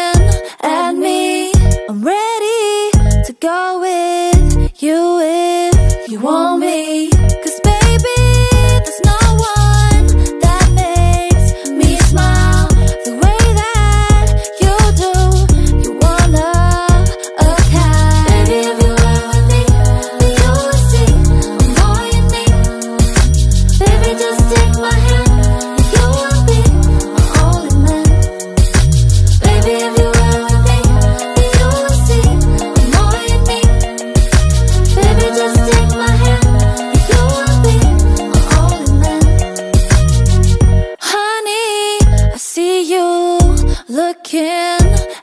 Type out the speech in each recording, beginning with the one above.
looking at me. I'm ready to go with you looking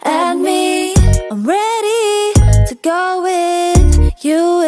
at me. I'm ready to go with you